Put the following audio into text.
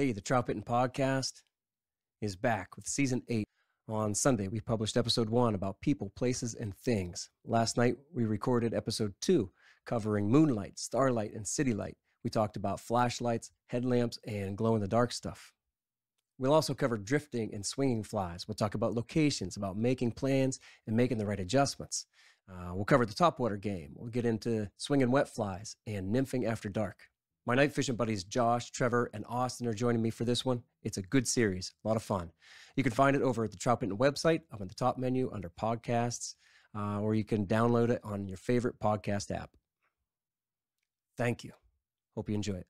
Hey, the Troutbitten Podcast is back with season eight. On Sunday, we published episode one about people, places, and things. Last night, we recorded episode two covering moonlight, starlight, and city light. We talked about flashlights, headlamps, and glow in the dark stuff. We'll also cover drifting and swinging flies. We'll talk about locations, about making plans and making the right adjustments. Uh, we'll cover the topwater game. We'll get into swinging wet flies and nymphing after dark. My night fishing buddies Josh, Trevor, and Austin are joining me for this one. It's a good series, a lot of fun. You can find it over at the Troutbitten website up in the top menu under podcasts, uh, or you can download it on your favorite podcast app. Thank you. Hope you enjoy it.